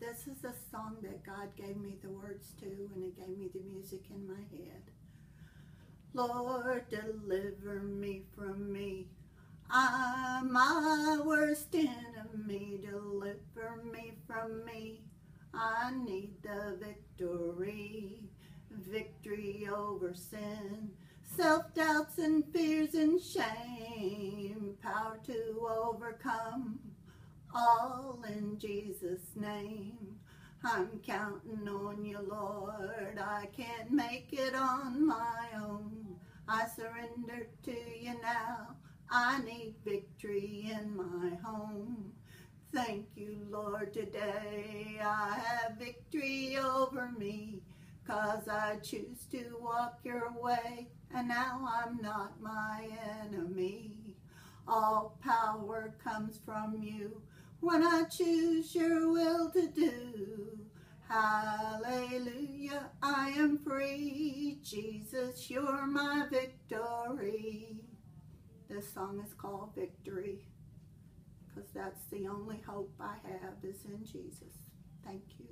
This is a song that God gave me the words to and He gave me the music in my head. Lord, deliver me from me. I'm my worst enemy. Deliver me from me. I need the victory. Victory over sin. Self-doubts and fears and shame. Power to overcome all in Jesus' name. I'm counting on you, Lord. I can't make it on my own. I surrender to you now. I need victory in my home. Thank you, Lord, today I have victory over me. Cause I choose to walk your way, and now I'm not my enemy. All power comes from you when I choose your will to do. Hallelujah, I am free. Jesus, you're my victory. This song is called Victory because that's the only hope I have is in Jesus. Thank you.